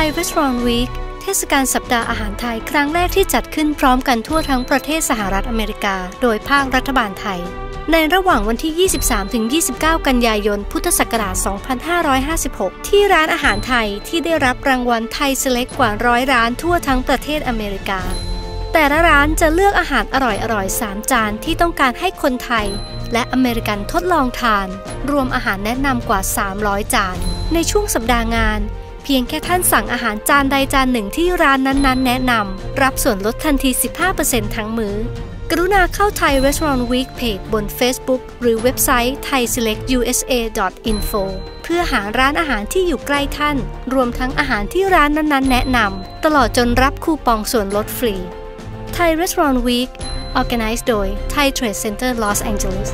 Thai Restaurant Week เทศกาลสัปดาห์อาหารไทยครั้งแรกที่จัดขึ้นพร้อมกันทั่วทั้งประเทศสหรัฐอเมริกา โดยภาครัฐบาลไทย ในระหว่างวันที่ 23-29 กันยายน พุทธศักราช 2556 ที่ร้านอาหารไทยที่ได้รับรางวัลไทยเซเล็กกว่าร้อยร้านทั่วทั้งประเทศอเมริกา แต่ละร้านจะเลือกอาหารอร่อยๆ 3 จานที่ต้องการให้คนไทยและอเมริกันทดลองทาน รวมอาหารแนะนำกว่า 300 จาน ในช่วงสัปดาห์งาน พียงแค่ท่านสั่งอาหารจานใดจานหนึ่งที่ร้านนั้นๆ แนะนำ รับส่วนลดทันที 15%ทั้งมือ้อ กรุณาเข้าไทย Restaurant Week Page บน Facebook หรือเว็บไซต์ thaiselectusa.info เพื่อหาร้านอาหารที่อยู่ใกล้ท่าน รวมทั้งอาหารที่ร้านนั้นๆ แนะนำ ตลอดจนรับคูปองส่วนลดฟรี Thai Restaurant Week Organized โดย Thai Trade Center Los Angeles